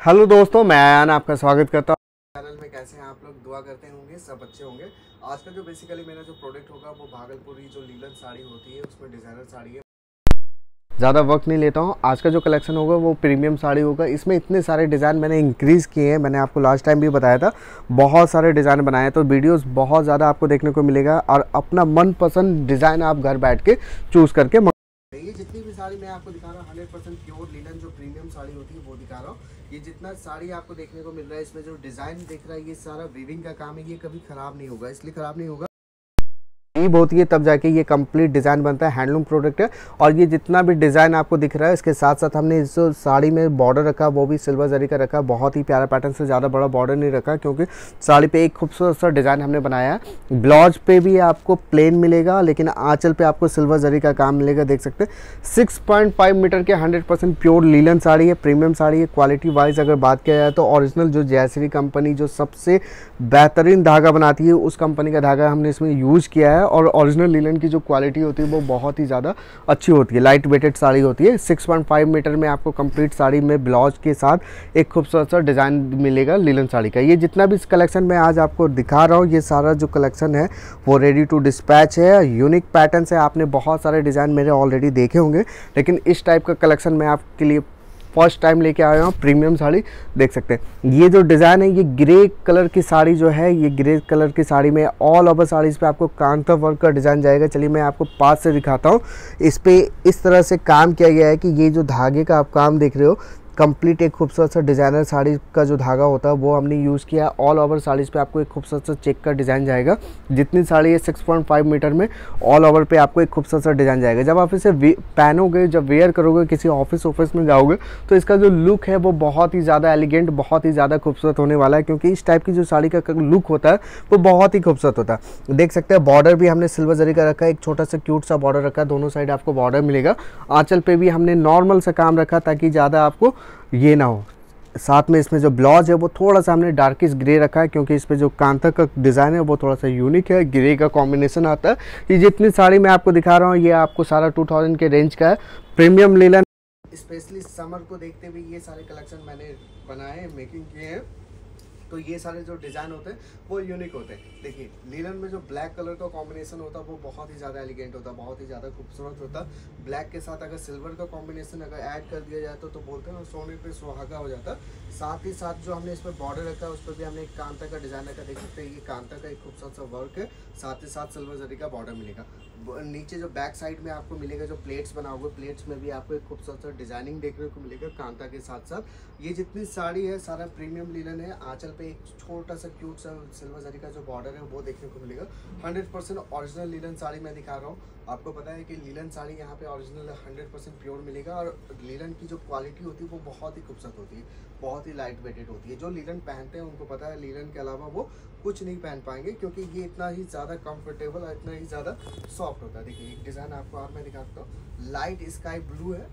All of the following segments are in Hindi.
हेलो दोस्तों मैं आयान आपका स्वागत करता हूँ। चैनल में कैसे हैं आप लोग दुआ करते होंगे सब अच्छे होंगे। आज का जो बेसिकली मेरा जो प्रोडक्ट होगा वो भागलपुरी जो लीलन साड़ी होती है उसमें डिज़ाइनर साड़ी है। ज़्यादा वक्त नहीं लेता हूँ। आज का जो कलेक्शन होगा वो प्रीमियम साड़ी होगा। इसमें इतने सारे डिज़ाइन मैंने इंक्रीज़ किए हैं मैंने आपको लास्ट टाइम भी बताया था। बहुत सारे डिज़ाइन बनाए तो वीडियोस बहुत ज़्यादा आपको देखने को मिलेगा। और अपना मनपसंद डिज़ाइन आप घर बैठ के चूज़ करके ये जितनी भी साड़ी मैं आपको दिखा रहा हूँ हंड्रेड परसेंट प्योर लीलन जो प्रीमियम साड़ी होती है वो दिखा रहा हूँ। ये जितना साड़ी आपको देखने को मिल रहा है, इसमें जो डिज़ाइन दिख रहा है, ये सारा वीविंग का काम है, ये कभी ख़राब नहीं होगा, इसलिए ख़राब नहीं होगा। ईब होती है, तब जाके ये कंप्लीट डिज़ाइन बनता है हैंडलूम प्रोडक्ट है। और ये जितना भी डिज़ाइन आपको दिख रहा है, इसके साथ साथ हमने इस साड़ी में बॉर्डर रखा, वो भी सिल्वर जरी का रखा। बहुत ही प्यारा पैटर्न से ज़्यादा बड़ा बॉर्डर नहीं रखा, क्योंकि साड़ी पे एक खूबसूरत सा डिज़ाइन हमने बनाया है। ब्लाउज पे भी आपको प्लेन मिलेगा, लेकिन आँचल पे आपको सिल्वर जरी का काम मिलेगा, देख सकते हैं। सिक्स मीटर के हंड्रेड प्योर लीलन साड़ी है प्रीमियम साड़ी है। क्वालिटी वाइज अगर बात किया जाए तो ऑरिजिनल जो जयश्री कंपनी जो सबसे बेहतरीन धागा बनाती है, उस कंपनी का धागा हमने इसमें यूज़ किया है। और ओरिजिनल लीलन की जो क्वालिटी होती है, वो बहुत ही ज़्यादा अच्छी होती है। लाइट वेटेड साड़ी होती है। 6.5 मीटर में आपको कंप्लीट साड़ी में ब्लाउज के साथ एक खूबसूरत सा डिज़ाइन मिलेगा लीलन साड़ी का। ये जितना भी इस कलेक्शन में आज आपको दिखा रहा हूँ, ये सारा जो कलेक्शन है, वो रेडी टू डिस्पैच है। यूनिक पैटर्न है। आपने बहुत सारे डिज़ाइन मेरे ऑलरेडी देखे होंगे, लेकिन इस टाइप का कलेक्शन मैं आपके लिए फ़र्स्ट टाइम लेके आया हूँ प्रीमियम साड़ी देख सकते हैं। ये जो डिज़ाइन है, ये ग्रे कलर की साड़ी जो है, ये ग्रे कलर की साड़ी में ऑल ओवर साड़ीज़ पे आपको कांता वर्क का डिज़ाइन जाएगा। चलिए मैं आपको पास से दिखाता हूँ। इस पर इस तरह से काम किया गया है कि ये जो धागे का आप काम देख रहे हो कंप्लीट एक खूबसूरत सा डिज़ाइनर साड़ी का जो धागा होता है, वो हमने यूज़ किया ऑल ओवर साड़ीज़ पे आपको एक खूबसूरत सा चेक का डिज़ाइन जाएगा। जितनी साड़ी है 6.5 मीटर में ऑल ओवर पे आपको एक खूबसूरत सा डिज़ाइन जाएगा। जब आप इसे पहनोगे, जब वेयर करोगे, किसी ऑफ़िस ऑफ़िस में जाओगे तो इसका जो लुक है, वो बहुत ही ज़्यादा एलिगेंट बहुत ही ज़्यादा खूबसूरत होने वाला है, क्योंकि इस टाइप की जो साड़ी का लुक होता है, वो बहुत ही खूबसूरत होता है। देख सकते हैं बॉर्डर भी हमने सिल्वर जरी का रखा है, एक छोटा सा क्यूट सा बॉर्डर रखा है, दोनों साइड आपको बॉर्डर मिलेगा। आँचल पर भी हमने नॉर्मल सा काम रखा ताकि ज़्यादा आपको ये ना हो। साथ में इसमें जो ब्लाउज है, वो थोड़ा सा हमने डार्किश ग्रे रखा है, क्योंकि इस पर जो कांता का डिज़ाइन है, वो थोड़ा सा यूनिक है ग्रे का कॉम्बिनेशन आता है। ये जितनी साड़ी मैं आपको दिखा रहा हूँ, ये आपको सारा 2000 के रेंज का है। प्रीमियम लेलन स्पेशली समर को देखते हुए ये सारे कलेक्शन मैंने बनाए मेकिंग किए हैं। तो ये सारे जो डिज़ाइन होते हैं वो यूनिक होते हैं। देखिए लीलन में जो ब्लैक कलर का कॉम्बिनेशन होता है वो बहुत ही ज़्यादा एलिगेंट होता है बहुत ही ज़्यादा खूबसूरत होता। है ब्लैक के साथ अगर सिल्वर का कॉम्बिनेशन अगर ऐड कर दिया जाए तो, तो बोलते हैं सोने पर सुहागा हो जाता। साथ ही साथ जो हमने इस पर बॉर्डर रखा है उस पर भी हमने एक कांता का डिज़ाइन रखा। देख सकते हैं ये कांता का एक खूबसूरत सा वर्क है। साथ ही साथ सिल्वर जरी का बॉर्डर मिलेगा। नीचे जो बैक साइड में आपको मिलेगा जो प्लेट्स बनाओगे प्लेट्स में भी आपको एक खूबसूरत सा डिज़ाइनिंग देखने को मिलेगा कांता के साथ साथ ये जितनी साड़ी है सारा प्रीमियम लीलन है। आंचल पे एक छोटा सा क्यूट सा सिल्वर जरी का जो बॉर्डर है, वो देखने को मिलेगा। Hundred percent original linen sari मैं दिखा रहा हूँ। आपको पता है कि लीलन साड़ी यहाँ पे ओरिजिनल हंड्रेड परसेंट प्योर मिलेगा और लीलन की जो क्वालिटी होती है, वो बहुत ही खूबसूरत होती है। बहुत ही लाइट वेटेड होती है। जो लीलन पहनते हैं, उनको पता है लीलन के अलावा वो कुछ नहीं पहन पाएँगे क्योंकि ये इतना ही ज़्यादा कंफर्टेबल और इतना ही ज़्यादा सॉफ्ट होता है। देखिए, एक डिज़ाइन आपको और मैं दिखाता हूँ। लाइट स्काई ब्लू है।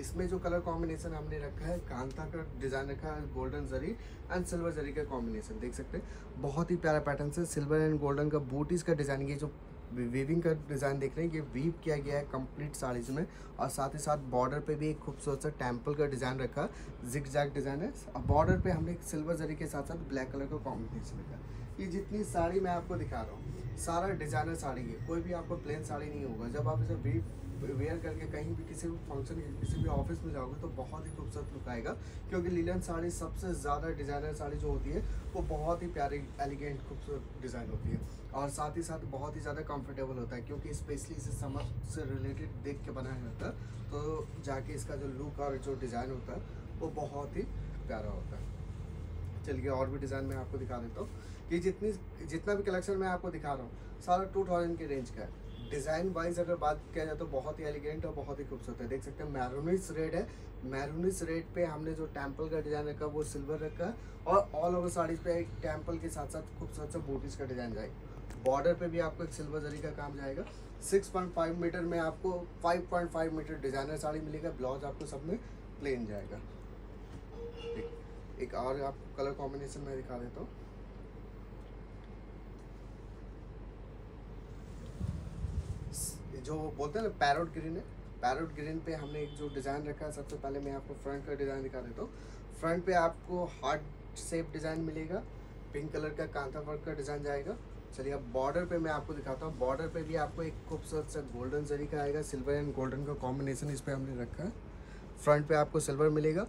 इसमें जो कलर कॉम्बिनेशन हमने रखा है, कांता का डिज़ाइन रखा है golden zari and silver zari का कॉम्बिनेशन देख सकते हैं। बहुत ही प्यारा पैटर्न है। सिल्वर एंड गोल्डन का बूटीज़ का डिज़ाइन ये जो वीविंग का डिज़ाइन देख रहे हैं, ये वीव किया गया है कंप्लीट साड़ीज में। और साथ ही साथ बॉर्डर पे भी एक खूबसूरत सा टेंपल का डिज़ाइन रखा जिक जैक डिज़ाइन है। और बॉर्डर पे हमने सिल्वर जरी के साथ साथ ब्लैक कलर का कॉम्बिनेशन रखा ये जितनी साड़ी मैं आपको दिखा रहा हूँ, सारा डिज़ाइनर साड़ी है। कोई भी आपको प्लेन साड़ी नहीं होगा। जब आप इसे वीव वेयर करके कहीं भी किसी भी फ़ंक्शन किसी भी ऑफ़िस में जाओगे तो बहुत ही खूबसूरत लुक आएगा। क्योंकि लीलन साड़ी सबसे ज़्यादा डिज़ाइनर साड़ी जो होती है, वो बहुत ही प्यारी एलिगेंट खूबसूरत डिज़ाइन होती है। और साथ ही साथ बहुत ही ज़्यादा कंफर्टेबल होता है, क्योंकि स्पेशली इसे समर से रिलेटेड देख के बनाया जाता है। तो जाके इसका जो लुक और जो डिज़ाइन होता है, वो बहुत ही प्यारा होता है। चलिए और भी डिज़ाइन मैं आपको दिखा देता हूँ ये जितनी, जितना भी कलेक्शन मैं आपको दिखा रहा हूँ, सारा टू थाउज़ेंड के रेंज का है। डिज़ाइन वाइज अगर बात किया जाए तो बहुत ही एलिगेंट और बहुत ही खूबसूरत है। देख सकते हैं मैरूनिस रेड है। मैरूनिस रेड पे हमने जो टेंपल का डिज़ाइन रखा, वो सिल्वर रखा और ऑल ओवर साड़ीज पे एक टेंपल के साथ साथ खूबसूरत सा बूटीज का डिज़ाइन जाएगा। बॉर्डर पे भी आपको एक सिल्वर जरी का काम जाएगा। 6.5 मीटर में आपको 5.5 मीटर डिज़ाइनर साड़ी मिलेगा। ब्लाउज आपको सब में प्लेन जाएगा। एक और आपको कलर कॉम्बिनेशन में दिखा देता हूँ। जो बोलते हैं ना पैरोट ग्रीन है। पैरोट ग्रीन पे हमने एक जो डिज़ाइन रखा है, सबसे पहले मैं आपको फ्रंट का डिज़ाइन दिखा देता हूँ। फ्रंट पे आपको हार्ट शेप डिज़ाइन मिलेगा पिंक कलर का कांथा वर्क का डिज़ाइन जाएगा। चलिए अब बॉर्डर पे मैं आपको दिखाता हूँ। बॉर्डर पे भी आपको एक खूबसूरत सा गोल्डन जरी का आएगा सिल्वर एंड गोल्डन का कॉम्बिनेशन इस पर हमने रखा है। फ्रंट पे आपको सिल्वर मिलेगा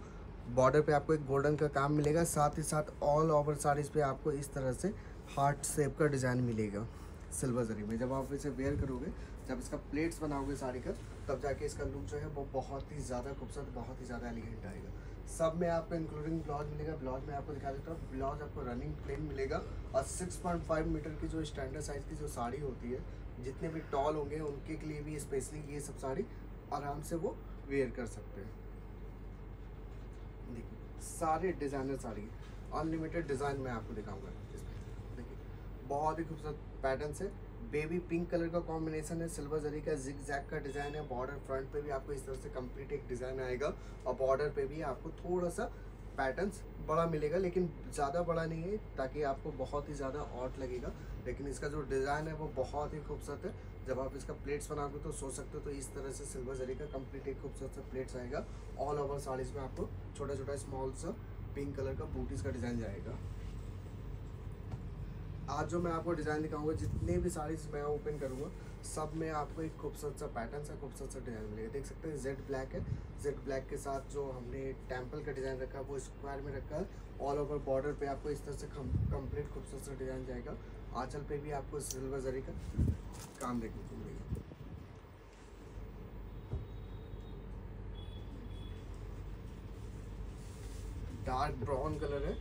बॉर्डर पे आपको एक गोल्डन का काम मिलेगा। साथ ही साथ ऑल ओवर साड़ीज़ पे आपको इस तरह से हार्ट शेप का डिज़ाइन मिलेगा। सिल्वर जरी में। जब आप इसे वेयर करोगे, जब इसका प्लेट्स बनाओगे साड़ी का, तब जाके इसका लुक जो है वो बहुत ही ज़्यादा खूबसूरत, बहुत ही ज़्यादा एलिगेंट आएगा। सब में आपको इंक्लूडिंग ब्लाउज मिलेगा। ब्लाउज में आपको दिखा देता हूँ ब्लाउज आपको रनिंग प्लेन मिलेगा और 6.5 मीटर की जो स्टैंडर्ड साइज़ की जो साड़ी होती है, जितने भी टॉल होंगे, उनके लिए भी स्पेशली ये सब साड़ी आराम से वो वेयर कर सकते हैं। देखिए, सारे डिज़ाइनर साड़ी अनलिमिटेड डिज़ाइन मैं आपको दिखाऊँगा देखिए, बहुत ही खूबसूरत पैटर्न से। बेबी पिंक कलर का कॉम्बिनेशन है सिल्वर जरी का जिग जैक का डिज़ाइन है बॉर्डर फ्रंट पे भी आपको इस तरह से कंप्लीट एक डिज़ाइन आएगा और बॉर्डर पे भी आपको थोड़ा सा पैटर्न्स बड़ा मिलेगा, लेकिन ज़्यादा बड़ा नहीं है, ताकि आपको बहुत ही ज़्यादा ऑट लगेगा। लेकिन इसका जो डिज़ाइन है, वो बहुत ही खूबसूरत है। जब आप इसका प्लेट्स बनाओगे तो सोच सकते हो तो इस तरह से सिल्वर जरी का कंप्लीट एक खूबसूरत सा प्लेट्स आएगा। ऑल ओवर साड़ीज़ में आपको छोटा छोटा स्मॉल सा पिंक कलर का बूटीज़ का डिज़ाइन जाएगा। आज जो मैं आपको डिज़ाइन दिखाऊँगा, जितने भी साड़ीज मैं ओपन करूँगा, सब में आपको एक खूबसूरत सा पैटर्न सा, खूबसूरत सा डिज़ाइन मिलेगा। देख सकते हैं जेड ब्लैक है। जेड ब्लैक के साथ जो हमने टेंपल का डिज़ाइन रखा है वो स्क्वायर में रखा है। ऑल ओवर बॉर्डर पे आपको इस तरह से कंप्लीट खूबसूरत सा डिज़ाइन जाएगा। आंचल पे भी आपको सिल्वर जरी का काम देखने को मिलेगा। डार्क ब्राउन कलर है।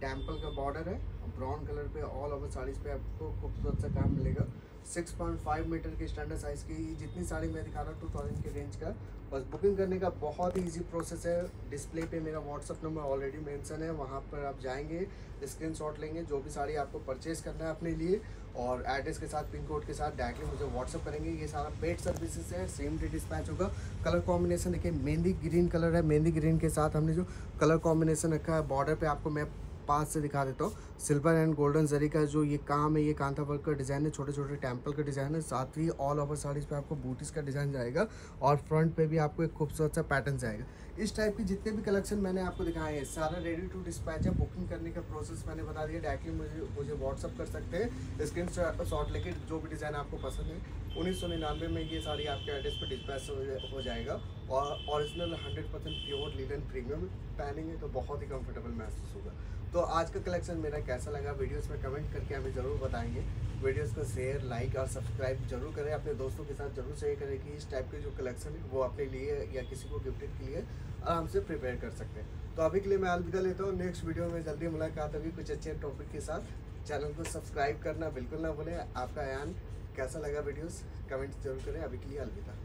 टेंपल का बॉर्डर है। ब्राउन कलर पे ऑल ओवर साड़ीज़ पे आपको खूबसूरत सा काम मिलेगा। 6.5 मीटर की स्टैंडर्ड साइज़ की जितनी साड़ी मैं दिखा रहा हूँ टू के रेंज का। बस बुकिंग करने का बहुत ही ईजी प्रोसेस है। डिस्प्ले पे मेरा व्हाट्सअप नंबर ऑलरेडी मेंशन है। वहाँ पर आप जाएँगे स्क्रीनशॉट लेंगे, जो भी साड़ी आपको परचेज करना है अपने लिए, और एड्रेस के साथ पिन कोड के साथ डायरेक्टली मुझे व्हाट्सअप करेंगे। ये सारा पेड सर्विसेज़ है सेम डे डिस्पैच होगा। कलर कॉम्बिनेशन देखिए, मेहंदी ग्रीन कलर है। मेहंदी ग्रीन के साथ हमने जो कलर कॉम्बिनेशन रखा है बॉर्डर पे आपको मैं पास से दिखा देता हूँ। सिल्वर एंड गोल्डन जरी का जो ये काम है, ये कांथा वर्क का डिज़ाइन है छोटे छोटे टेंपल का डिज़ाइन है, साथ ही ऑल ओवर साड़ीज़ पे आपको बूटीज का डिज़ाइन जाएगा और फ्रंट पे भी आपको एक खूबसूरत सा पैटर्न जाएगा। इस टाइप की जितने भी कलेक्शन मैंने आपको दिखाए हैं, सारा रेडी टू डिस्पैच है बुकिंग करने का प्रोसेस मैंने बता दिया। डायरेक्टली मुझे मुझे व्हाट्सअप कर सकते हैं। स्क्रीन शॉट लेके जो भी डिज़ाइन आपको पसंद है, उन्नीस सौ निन्यानवे में ये साड़ी आपके एड्रेस पर डिस्पैच हो जाएगा। और original hundred percent pure linen premium पहनेंगे तो बहुत ही कंफर्टेबल महसूस होगा। तो आज का कलेक्शन मेरा कैसा लगा? वीडियोस में कमेंट करके हमें ज़रूर बताएँगे। वीडियोस को शेयर लाइक और सब्सक्राइब ज़रूर करें। अपने दोस्तों के साथ ज़रूर शेयर करें कि इस टाइप के जो कलेक्शन है, वो अपने लिए या किसी को गिफ्टेड के लिए आराम से प्रिपेयर कर सकते हैं। तो अभी के लिए मैं अलविदा लेता हूँ। नेक्स्ट वीडियो में जल्दी मुलाकात होगी कुछ अच्छे टॉपिक के साथ। चैनल को सब्सक्राइब करना बिल्कुल ना भूलें। आपका आयान कैसा लगा वीडियोस कमेंट ज़रूर करें। अभी के लिए अलविदा।